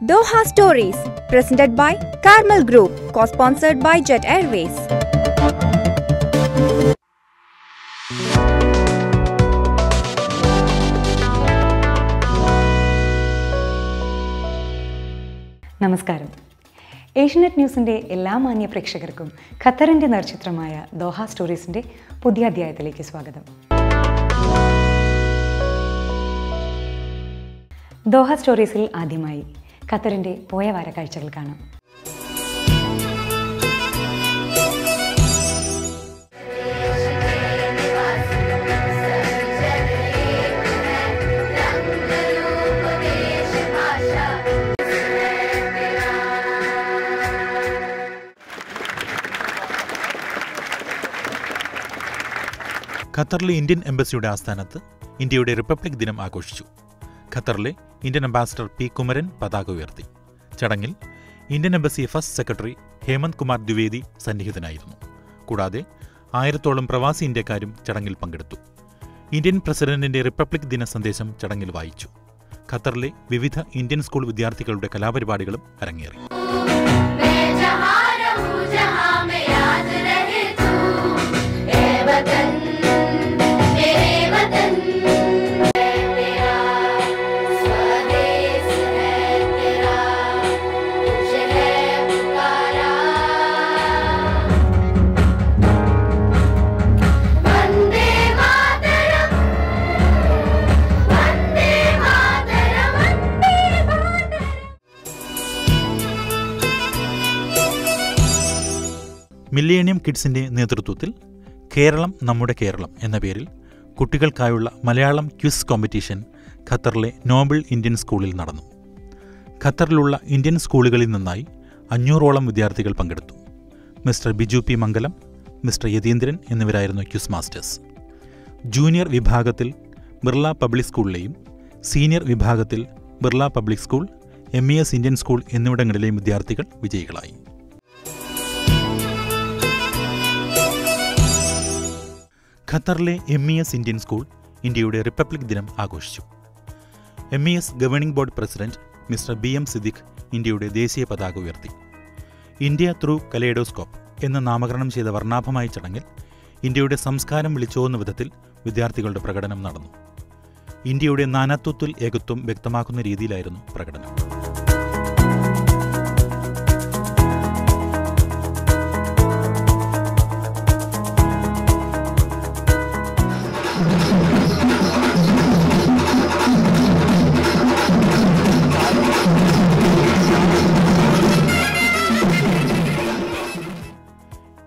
Doha Stories, presented by Carmel Group, co-sponsored by Jet Airways. നമസ്കാരം ഏഷ്യനെറ്റ് ന്യൂസിന്റെ എല്ലാ മാന്യ പ്രേക്ഷകർക്കും ഖത്തറിന്റെ നക്ഷത്രമായ ദോഹ സ്റ്റോറീസിന്റെ പുതിയ അധ്യായത്തിലേക്ക് സ്വാഗതം ദോഹ സ്റ്റോറീസിൽ ആദ്യമായി ഖത്തറിന്റെ പോയ വാര കാഴ്ചകൾ കാണാം. ഖത്തറിലെ ഇന്ത്യൻ എംബസിയുടെ ആസ്ഥാനത്ത് ഇന്ത്യയുടെ റിപ്പബ്ലിക് ദിനം ആഘോഷിച്ചു. ഖത്തറിലെ ഇന്ത്യൻ അംബാസിഡർ പി കുമരൻ പതാക ഉയർത്തി. ചടങ്ങിൽ Indian embassy first secretary Hemant Kumar Dwivedi സന്നിഹിതനായിരുന്നു. കൂടാതെ ആയിരത്തോളം പ്രവാസി ഇന്ത്യക്കാരും ചടങ്ങിൽ പങ്കെടുത്തു. ഇന്ത്യൻ പ്രസിഡന്റിന്റെ റിപ്പബ്ലിക് ദിന സന്ദേശം ചടങ്ങിൽ വായിച്ചു. ഖത്തറിലെ വിവിധ ഇന്ത്യൻ സ്കൂൾ വിദ്യാർത്ഥികളുടെ കലാപരിപാടികളും അരങ്ങേറി. മില്ലേനിയം കിഡ്സിന്റെ നേതൃത്വത്തിൽ കേരളം നമ്മുടെ കേരളം എന്ന പേരിൽ കുട്ടികൾക്കായുള്ള മലയാളം ക്വിസ് കോമ്പറ്റീഷൻ ഖത്തറിലെ നോബിൾ ഇന്ത്യൻ സ്കൂളിൽ നടന്നു. ഖത്തറിലുള്ള ഇന്ത്യൻ സ്കൂളുകളിൽ നിന്നായി അഞ്ഞൂറോളം വിദ്യാർത്ഥികൾ പങ്കെടുത്തു. Mister Biju P Mangalam mister Yatheendran എന്നിവരായിരുന്നു ക്വിസ് മാസ്റ്റേഴ്സ്. ജൂനിയർ വിഭാഗത്തിൽ ബിർള പബ്ലിക് സ്കൂളിലെയും സീനിയർ വിഭാഗത്തിൽ Birla public school M E S Indian school എന്നിവിടങ്ങളിലെയും വിദ്യാർത്ഥികൾ വിജയികളായി. ഖത്തറിലെ M E S Indian school ഇന്ത്യയുടെ റിപ്പബ്ലിക് ദിനം ആഘോഷിച്ചു. M E S governing board president mister B M Siddique ഇന്ത്യയുടെ ദേശീയ പതാക ഉയർത്തി. ഇന്ത്യ ത്രൂ കലേഡോസ്കോപ്പ് എന്ന് നാമകരണം ചെയ്ത വർണാഭമായ ചടങ്ങിൽ ഇന്ത്യയുടെ സംസ്കാരം വിളിച്ചോന്ന വിധത്തിൽ വിദ്യാർത്ഥികളുടെ പ്രകടനം നടന്നു. ഇന്ത്യയുടെ നാനാത്വത്തിൽ ഏകത്വം വ്യക്തമാക്കുന്ന രീതിയിലായിരുന്നു പ്രകടനം.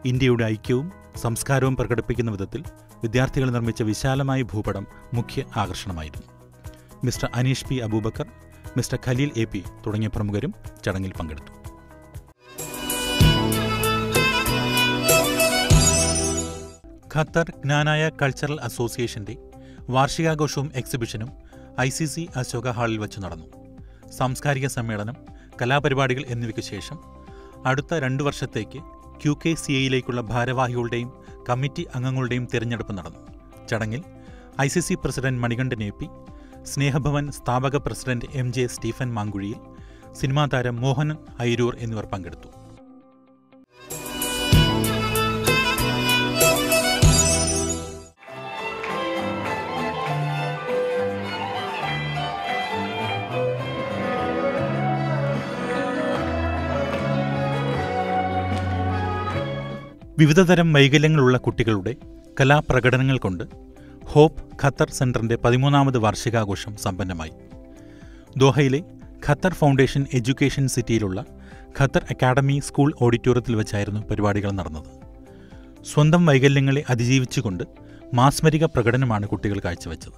ഇന്ത്യയുടെ ഐക്യവും സംസ്കാരവും പ്രകടിപ്പിക്കുന്ന വിധത്തിൽ വിദ്യാർത്ഥികൾ നിർമ്മിച്ച വിശാലമായ ഭൂപടം മുഖ്യ ആകർഷണമായിരുന്നു. Mister Anish P Abubakar mister Khalil A P തുടങ്ങിയ പ്രമുഖരും ചടങ്ങിൽ പങ്കെടുത്തു. ഖത്തർ ജ്ഞാനായ കൾച്ചറൽ അസോസിയേഷന്റെ വാർഷികാഘോഷവും എക്സിബിഷനും ഐ സി സി അശോക ഹാളിൽ വെച്ച് നടന്നു. സാംസ്കാരിക സമ്മേളനം കലാപരിപാടികൾ എന്നിവയ്ക്ക് ശേഷം അടുത്ത രണ്ടു വർഷത്തേക്ക് ക്യു കെ സി എയിലേക്കുള്ള ഭാരവാഹികളുടെയും കമ്മിറ്റി അംഗങ്ങളുടെയും തിരഞ്ഞെടുപ്പ് നടന്നു. ചടങ്ങിൽ I C C president Manikandan A P Snehabhavan സ്ഥാപക president M J Stephen Mankuzhiyil cinema താരം മോഹൻ ഐരൂർ എന്നിവർ പങ്കെടുത്തു. വിവിധതരം വൈകല്യങ്ങളുള്ള കുട്ടികളുടെ കലാപ്രകടനങ്ങൾ കൊണ്ട് ഹോപ്പ് ഖത്തർ സെന്ററിന്റെ പതിമൂന്നാമത് വാർഷികാഘോഷം സമ്പന്നമായി. ദോഹയിലെ ഖത്തർ ഫൗണ്ടേഷൻ എഡ്യൂക്കേഷൻ സിറ്റിയിലുള്ള ഖത്തർ അക്കാഡമി സ്കൂൾ ഓഡിറ്റോറിയത്തിൽ വെച്ചായിരുന്നു പരിപാടികൾ നടന്നത്. സ്വന്തം വൈകല്യങ്ങളെ അതിജീവിച്ചുകൊണ്ട് മാസ്മരിക പ്രകടനമാണ് കുട്ടികൾ കാഴ്ചവെച്ചത്.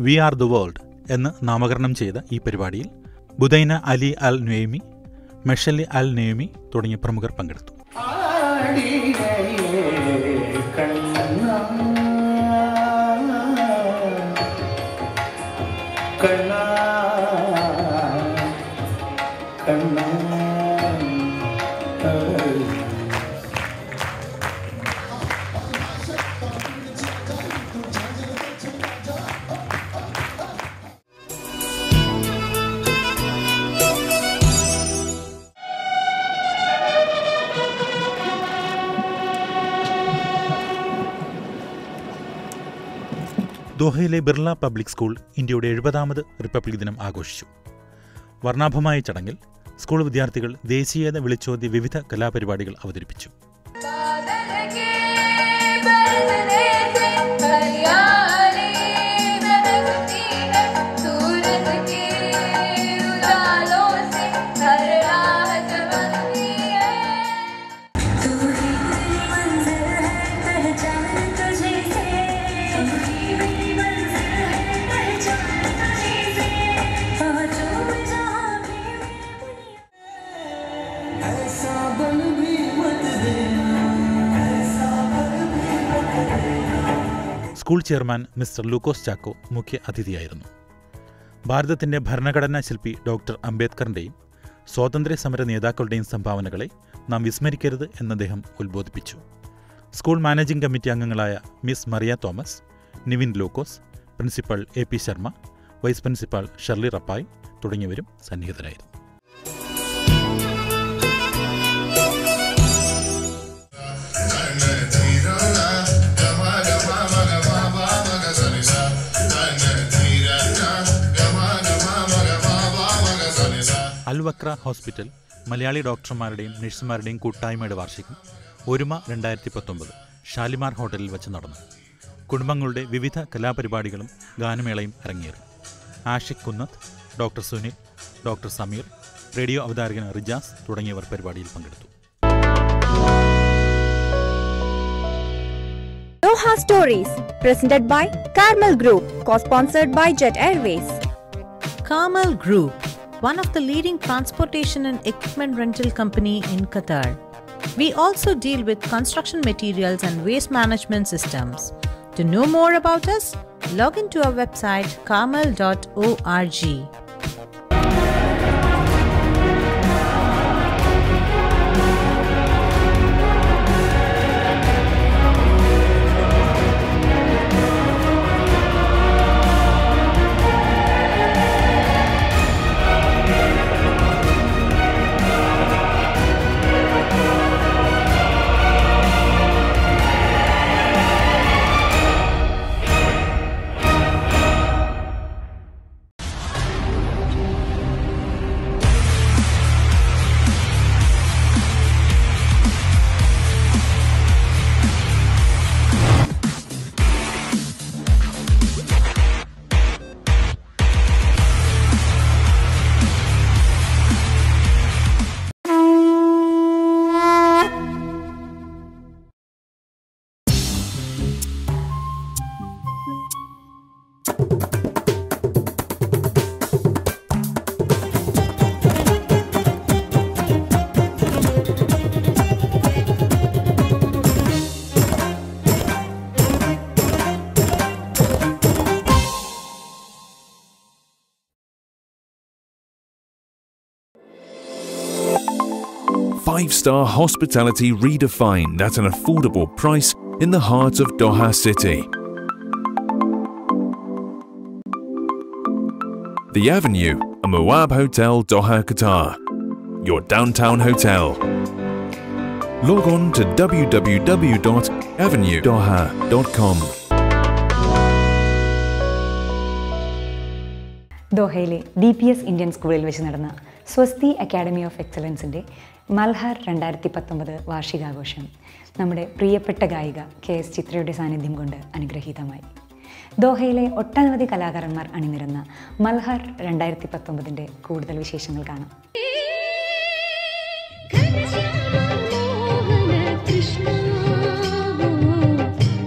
വി ആർ ദ വേൾഡ് എന്ന് നാമകരണം ചെയ്ത ഈ പരിപാടിയിൽ ബുദൈന അലി അൽ നുയമി മെഷലി അൽ നെയ്മി തുടങ്ങിയ പ്രമുഖർ പങ്കെടുത്തു. ദോഹയിലെ ബിർള പബ്ലിക് സ്കൂൾ ഇന്ത്യയുടെ എഴുപതാമത് റിപ്പബ്ലിക് ദിനം ആഘോഷിച്ചു. വർണാഭമായ ചടങ്ങിൽ സ്കൂൾ വിദ്യാർത്ഥികൾ ദേശീയത വിളിച്ചോതി വിവിധ കലാപരിപാടികൾ അവതരിപ്പിച്ചു. School chairman mister Lukose Chacko മുഖ്യ അതിഥിയായിരുന്നു. ഭാരതത്തിന്റെ ഭരണഘടനാ ശില്പി ഡോക്ടർ അംബേദ്കറിന്റെയും സ്വാതന്ത്ര്യ സമര നേതാക്കളുടെയും സംഭാവനകളെ നാം വിസ്മരിക്കരുത് എന്ന് അദ്ദേഹം ഉത്ബോധിപ്പിച്ചു. സ്കൂൾ മാനേജിംഗ് കമ്മിറ്റി അംഗങ്ങളായ miss Maria Thomas Nivin Lukose principal A P Sharma vice principal Shirley Rappai തുടങ്ങിയവരും സന്നിഹിതരായിരുന്നു. അൽവക്ര ഹോസ്പിറ്റൽ മലയാളി ഡോക്ടർമാരുടെയും നഴ്സുമാരുടെയും കൂട്ടായ്മയുടെ വാർഷികം ഒരുമ രണ്ടായിരത്തി പത്തൊമ്പത് ഷാലിമാർ ഹോട്ടലിൽ വെച്ച് നടന്നു. കുടുംബങ്ങളുടെ വിവിധ കലാപരിപാടികളും ഗാനമേളയും അരങ്ങേറി. Ashiq Kunnath doctor Sunil doctor Sameer radio അവതാരകൻ റിജാസ് തുടങ്ങിയവർ പരിപാടിയിൽ പങ്കെടുത്തു. Doha Stories, presented by Carmel Group, co-sponsored by Jet Airways. Carmel Group, one of the leading transportation and equipment rental company in Qatar. We also deal with construction materials and waste management systems. To know more about us, log into our website carmel.org. Five star hospitality redefined at an affordable price in the heart of Doha City. The Avenue, a Moab Hotel, Doha, Qatar. Your downtown hotel. Log on to www.avenuedoha.com. ദോഹയിലെ D P S Indian സ്കൂളിൽ വെച്ച് നടന്ന സ്വസ്തി academy of എക്സലൻസിൻ്റെ Malhar രണ്ടായിരത്തി പത്തൊമ്പത് വാർഷികാഘോഷം നമ്മുടെ പ്രിയപ്പെട്ട ഗായിക K S ചിത്രയുടെ സാന്നിധ്യം കൊണ്ട് അനുഗ്രഹീതമായി. ദോഹയിലെ ഒട്ടനവധി കലാകാരന്മാർ അണിനിരന്ന മൽഹാർ രണ്ടായിരത്തി പത്തൊമ്പതിന്റെ കൂടുതൽ വിശേഷങ്ങൾ കാണാം. തുളസി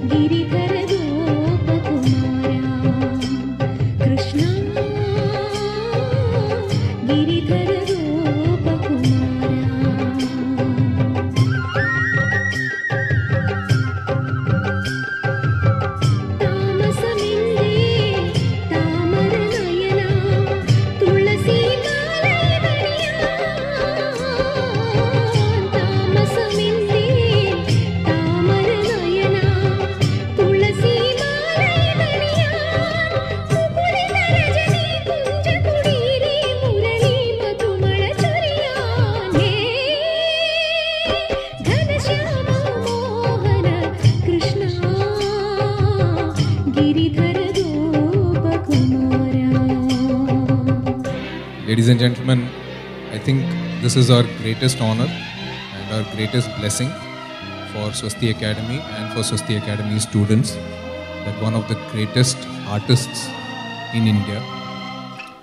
മാലയ gentlemen, I think this is our greatest honor and our greatest blessing for Swasti Academy and for Swasti Academy students that one of the greatest artists in India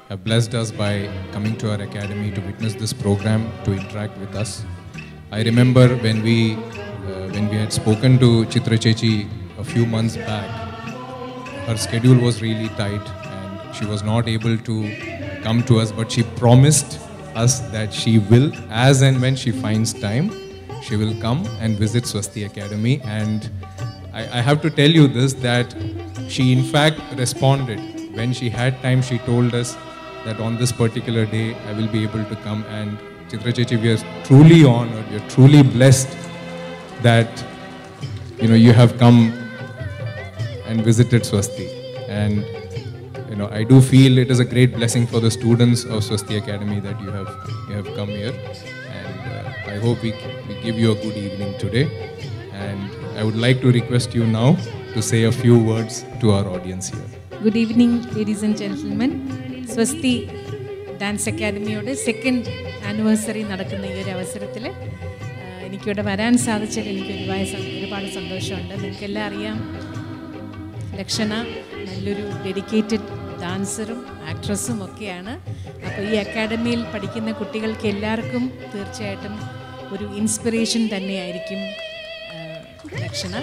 have blessed us by coming to our academy to witness this program, to interact with us. I remember when we uh, when we had spoken to Chitra Chechi a few months back, her schedule was really tight and she was not able to come to us, but she promised us that she will, as and when she finds time, she will come and visit Swasti Academy. And I, I have to tell you this that she, in fact, responded. When she had time, she told us that on this particular day, I will be able to come. And Chitra Chechi, we are truly honored, we are truly blessed that you know you have come and visited Swasti. And you know, I do feel it is a great blessing for the students of Swasti Academy that you have you have come here. And uh, I hope we, we give you a good evening today. And I would like to request you now to say a few words to our audience here. Good evening ladies and gentlemen Swasti dance അക്കാദമിയുടെ second anniversary നടക്കുന്ന ഈ ഒരു അവസരത്തിൽ എനിക്കിവിടെ വരാൻ സാധിച്ചതിൽ എനിക്ക് ഒരുപാട് സ- ഒരുപാട് സന്തോഷമുണ്ട് നിങ്ങൾക്കെല്ലാം അറിയാം ലക്ഷണ നല്ലൊരു ഡെഡിക്കേറ്റഡ് ഡാൻസറും ആക്ട്രസ്സും ഒക്കെയാണ്. അപ്പോൾ ഈ അക്കാഡമിയിൽ പഠിക്കുന്ന കുട്ടികൾക്ക് എല്ലാവർക്കും തീർച്ചയായിട്ടും ഒരു ഇൻസ്പിറേഷൻ തന്നെയായിരിക്കും ലക്ഷണ.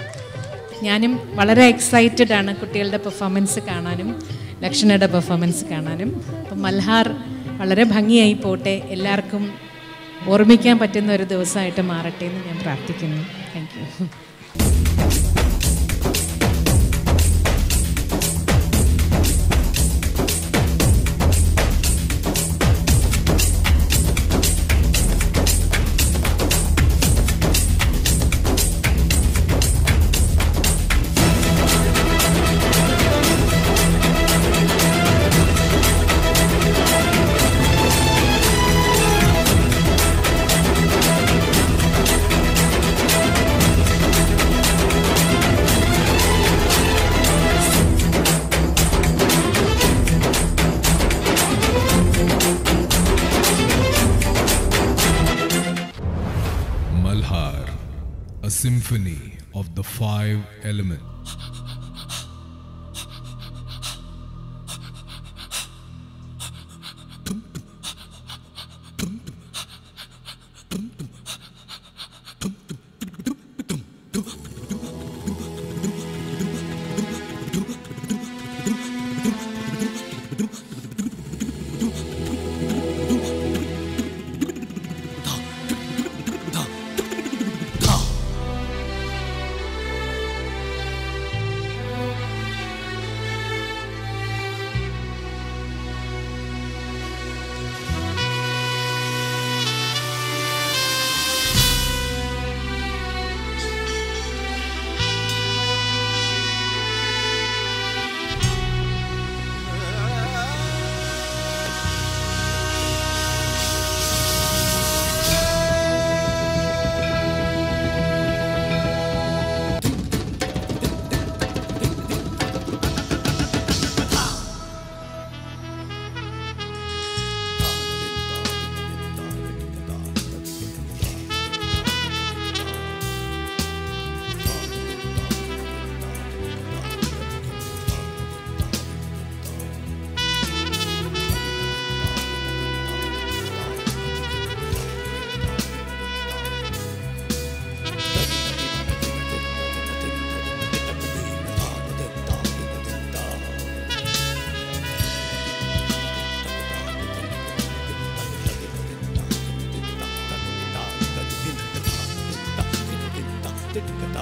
ഞാനും വളരെ എക്സൈറ്റഡ് ആണ് കുട്ടികളുടെ പെർഫോമൻസ് കാണാനും ലക്ഷണയുടെ പെർഫോമൻസ് കാണാനും. അപ്പം മൽഹാർ വളരെ ഭംഗിയായി പോട്ടെ. എല്ലാവർക്കും ഓർമ്മിക്കാൻ പറ്റുന്ന ഒരു ദിവസമായിട്ട് മാറട്ടെ എന്ന് ഞാൻ പ്രാർത്ഥിക്കുന്നു. Thank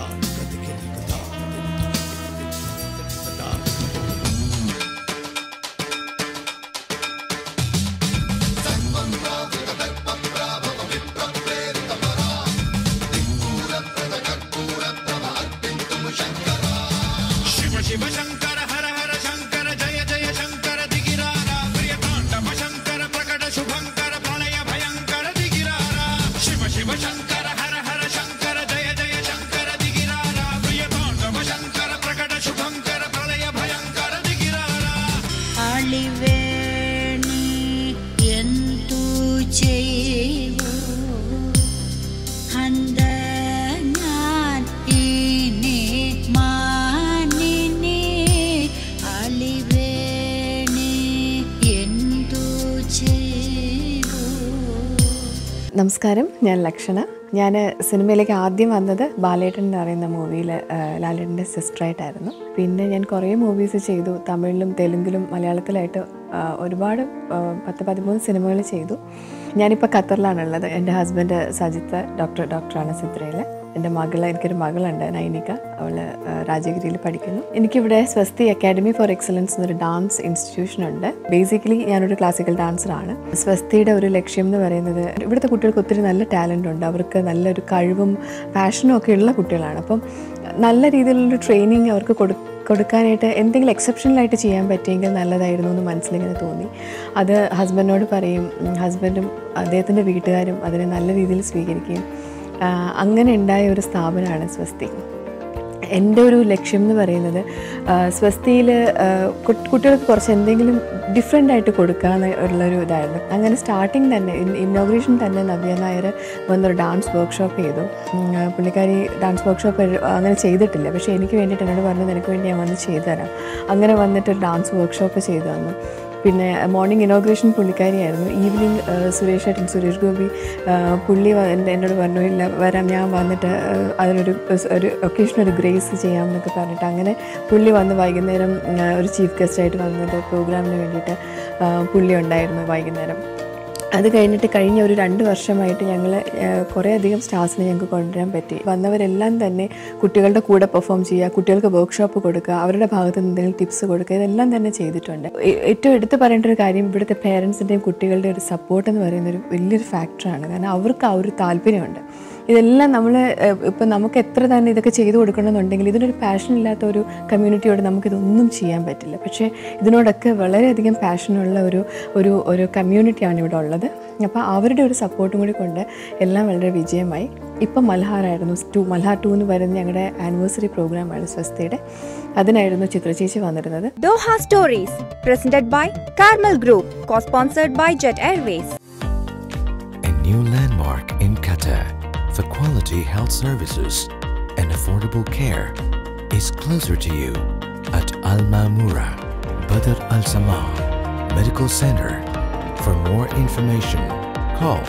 Montreal. നമസ്കാരം ഞാൻ ലക്ഷണ. ഞാൻ സിനിമയിലേക്ക് ആദ്യം വന്നത് ബാലേട്ടൻ എന്ന് പറയുന്ന മൂവിയിൽ ലാലേട്ടന്റെ സിസ്റ്ററായിട്ടായിരുന്നു പിന്നെ ഞാൻ കുറേ മൂവീസ് ചെയ്തു. തമിഴിലും തെലുങ്കിലും മലയാളത്തിലായിട്ട് ഒരുപാട് പത്ത് പതിമൂന്ന് സിനിമകൾ ചെയ്തു. ഞാനിപ്പോൾ ഖത്തറിലാണുള്ളത്. എന്റെ ഹസ്ബൻഡ് സജിത്ത് ഡോക്ടർ ഡോക്ടറാണ് സിത്രയിൽ എന്റെ മകൾ എനിക്കൊരു മകളുണ്ട് നൈനിക. അവൾ രാജഗിരിയിൽ പഠിക്കുന്നു. എനിക്കിവിടെ സ്വസ്തി അക്കാഡമി ഫോർ എക്സലൻസ് എന്നൊരു ഡാൻസ് ഇൻസ്റ്റിറ്റ്യൂഷൻ ഉണ്ട്. ബേസിക്കലി ഞാനൊരു ക്ലാസിക്കൽ ഡാൻസറാണ്. സ്വസ്തിയുടെ ഒരു ലക്ഷ്യം എന്ന് പറയുന്നത് ഇവിടുത്തെ കുട്ടികൾക്ക് ഒത്തിരി നല്ല ടാലന്റ് ഉണ്ട്. അവർക്ക് നല്ലൊരു കഴിവും പാഷനും ഒക്കെ ഉള്ള കുട്ടികളാണ്. അപ്പം നല്ല രീതിയിലുള്ള ട്രെയിനിങ് അവർക്ക് കൊടു കൊടുക്കാനായിട്ട് എന്തെങ്കിലും എക്സെപ്ഷനലായിട്ട് ചെയ്യാൻ പറ്റിയെങ്കിൽ നല്ലതായിരുന്നു എന്ന് മനസ്സിലിങ്ങനെ തോന്നി. അത് ഹസ്ബൻഡിനോട് പറയും ഹസ്ബൻഡും അദ്ദേഹത്തിന്റെ വീട്ടുകാരും അതിനെ നല്ല രീതിയിൽ സ്വീകരിക്കുകയും അങ്ങനെ ഉണ്ടായ ഒരു സ്ഥാപനമാണ് സ്വസ്തി. എന്റെ ഒരു ലക്ഷ്യം എന്ന് പറയുന്നത് സ്വസ്തിയിൽ കുട്ടികൾക്ക് കുറച്ച് എന്തെങ്കിലും ഡിഫറെന്റ് ആയിട്ട് കൊടുക്കാന്ന് ഉള്ളൊരു ഇതായിരുന്നു. അങ്ങനെ സ്റ്റാർട്ടിങ് തന്നെ ഇന്നോഗ്രേഷൻ തന്നെ നവ്യ നായർ വന്നൊരു ഡാൻസ് വർക്ക്ഷോപ്പ് ചെയ്തു. പുള്ളിക്കാരി ഡാൻസ് വർക്ക്ഷോപ്പ് അങ്ങനെ ചെയ്തിട്ടില്ല. പക്ഷേ എനിക്ക് വേണ്ടിയിട്ട് എന്നോട് പറഞ്ഞു നിനക്ക് വേണ്ടി ഞാൻ വന്ന് ചെയ്തു തരാം. അങ്ങനെ വന്നിട്ട് ഡാൻസ് വർക്ക്ഷോപ്പ് ചെയ്തു തന്നു. പിന്നെ മോർണിംഗ് ഇനോഗ്രേഷൻ പുള്ളിക്കാരിയായിരുന്നു. ഈവനിങ് സുരേഷ് ഏട്ടൻ സുരേഷ് ഗോപി പുള്ളി എന്നോട് പറഞ്ഞു ഇല്ല വരാം ഞാൻ വന്നിട്ട് അതിനൊരു ഒരു ഒക്കേഷൻ ഒരു ഗ്രേസ് ചെയ്യാം എന്നൊക്കെ പറഞ്ഞിട്ട് അങ്ങനെ പുള്ളി വന്ന് വൈകുന്നേരം ഒരു ചീഫ് ഗസ്റ്റായിട്ട് വന്നിട്ട് പ്രോഗ്രാമിന് വേണ്ടിയിട്ട് പുള്ളി ഉണ്ടായിരുന്നു വൈകുന്നേരം. അത് കഴിഞ്ഞിട്ട് കഴിഞ്ഞ ഒരു രണ്ട് വർഷമായിട്ട് ഞങ്ങൾ കുറേ അധികം സ്റ്റാഫ്സിനെ ഞങ്ങൾക്ക് കൊണ്ടുവരാൻ പറ്റി. വന്നവരെല്ലാം തന്നെ കുട്ടികളുടെ കൂടെ പെർഫോം ചെയ്യുക കുട്ടികൾക്ക് വർക്ക്ഷോപ്പ് കൊടുക്കുക അവരുടെ ഭാഗത്ത് നിന്ന് എന്തെങ്കിലും ടിപ്സ് കൊടുക്കുക ഇതെല്ലാം തന്നെ ചെയ്തിട്ടുണ്ട്. ഏറ്റവും എടുത്തു പറയേണ്ട ഒരു കാര്യം ഇവിടുത്തെ പേരൻസിന്റെയും കുട്ടികളുടെ ഒരു സപ്പോർട്ട് എന്ന് പറയുന്ന ഒരു വലിയൊരു ഫാക്ടറാണ് കാരണം അവർക്ക് ആ ഒരു താല്പര്യമുണ്ട്. ഇതെല്ലാം നമ്മൾ ഇപ്പം നമുക്ക് എത്ര തന്നെ ഇതൊക്കെ ചെയ്തു കൊടുക്കണമെന്നുണ്ടെങ്കിൽ ഇതിനൊരു പാഷൻ ഇല്ലാത്ത ഒരു കമ്മ്യൂണിറ്റിയോട് നമുക്കിതൊന്നും ചെയ്യാൻ പറ്റില്ല. പക്ഷേ ഇതിനോടൊക്കെ വളരെയധികം പാഷനുള്ള ഒരു ഒരു ഒരു കമ്മ്യൂണിറ്റിയാണ് ഇവിടെ ഉള്ളത്. അപ്പോൾ അവരുടെ ഒരു സപ്പോർട്ടും കൂടി കൊണ്ട് എല്ലാം വളരെ വിജയമായി. ഇപ്പം മൽഹാറായിരുന്നു ടു മൽഹാർ ടു എന്ന് പറയുന്ന ഞങ്ങളുടെ ആനിവേഴ്സറി പ്രോഗ്രാമാണ് സ്വസ്ഥയുടെ അതിനായിരുന്നു ചിത്രചേച്ചി വന്നിരുന്നത്. Doha stories presented by Carmel group cosponsored by Jet Airways a new landmark in Qatar. For quality health services and affordable care is closer to you at Al Mamura Badr Al Sama Medical Center. For more information, call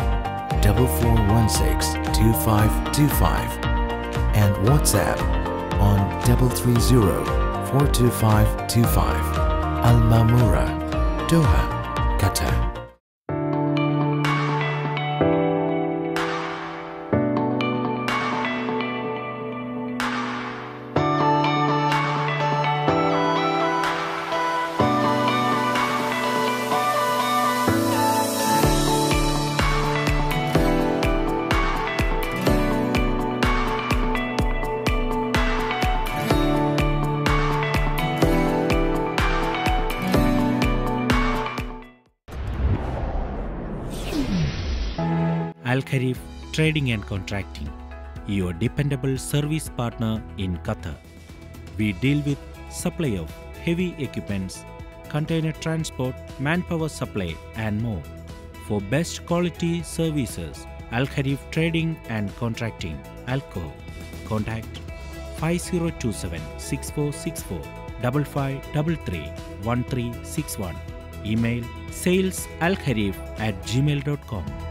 4416 2525 and WhatsApp on 330 42525. Al Mamura, Doha, Qatar. Kharif Trading and Contracting, your dependable service partner in Qatar. We deal with supply of heavy equipments, container transport, manpower supply, and more. For best quality services, Al Kharif Trading and Contracting, Alco. Contact 5027 6464 5533 1361. Email salesalkharif at gmail.com.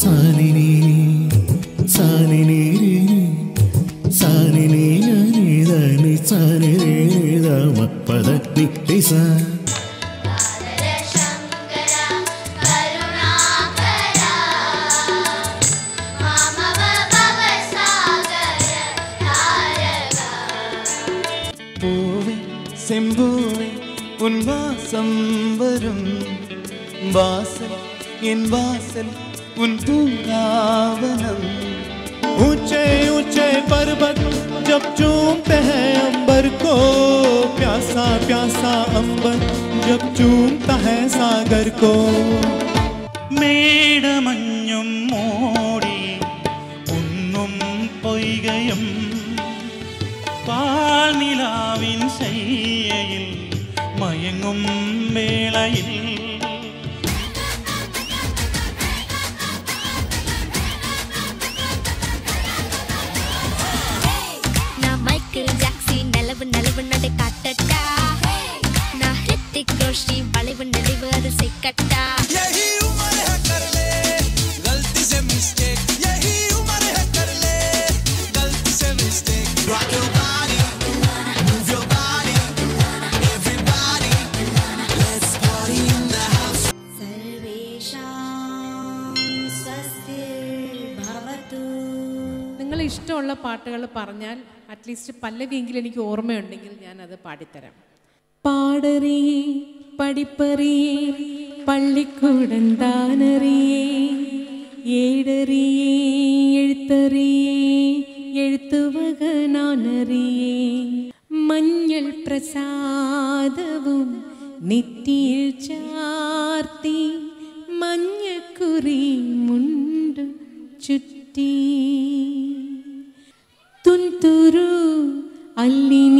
சாலை நீனே சாலை நீரே சாலை நீனே சாலை மப்பத நிசா செம்பூவே உன் வாசம் வரும் வாசல் என் வாசல் पुनपुंगावनम ऊँचे ऊँचे पर्वत जब चूमते हैं अंबर को, प्यासा प्यासा अंबर जब चूमता है सागर को। മേടമഞ്ഞും മോടി ഒന്നും പൊയ്കയും പാൽനിലാവിൻ ശയ്യയിൽ മയങ്ങും വേളയിൽ പറഞ്ഞാൽ അറ്റ്ലീസ്റ്റ് പല്ലവിയെങ്കിലും എനിക്ക് ഓർമ്മയുണ്ടെങ്കിൽ ഞാൻ അത് പാടിത്തരാം. പാടറിയേ പഠിപ്പറിയേ പള്ളിക്കൂടം താനറിയേ ഏടറിയേ എഴുത്തറിയേ എഴുത്തുവക മഞ്ഞൾ പ്രസാദവും നെറ്റിയിൽ ചാർത്തി മഞ്ഞക്കുറി മുണ്ട് ചുറ്റി. علني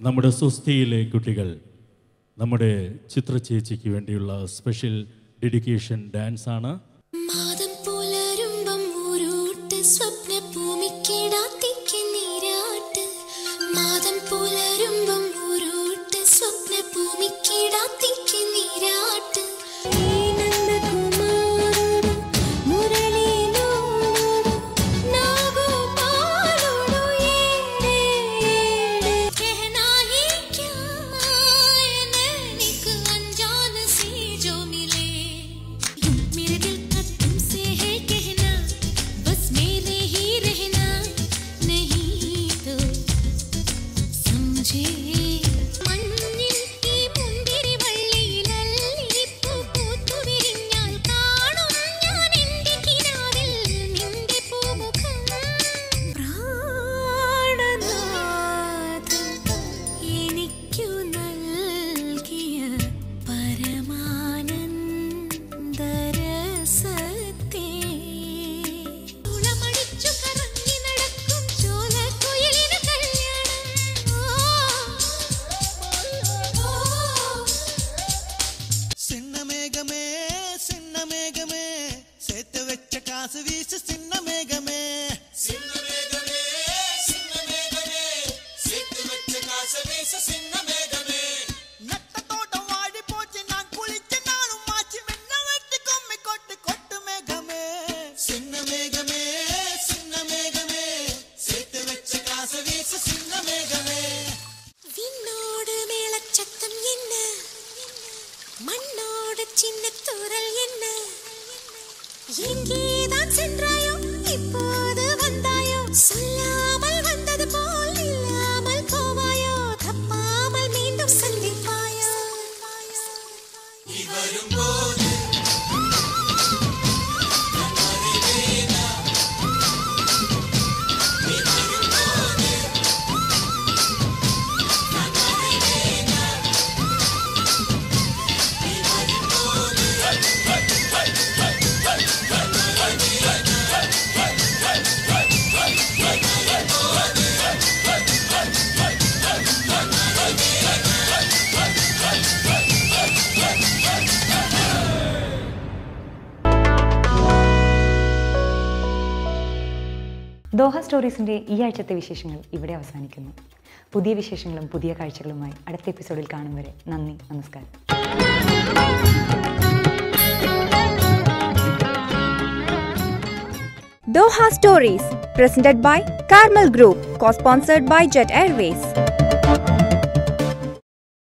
നമ്മുടെ സ്വസ്തിയിലെ കുട്ടികൾ നമ്മുടെ ചിത്ര ചേച്ചിക്ക് വേണ്ടിയുള്ള സ്പെഷ്യൽ ഡെഡിക്കേഷൻ ഡാൻസ് സ്റ്റോറീസിന്റെ ഈ ആഴ്ചത്തെ വിശേഷങ്ങൾ ഇവിടെ അവസാനിക്കുന്നു പുതിയ വിശേഷങ്ങളും പുതിയ കാഴ്ചകളുമായി അടുത്ത എപ്പിസോഡിൽ കാണും വരെ നന്ദി നമസ്കാരം Doha Stories, presented by Carmel Group, co-sponsored by Jet Airways.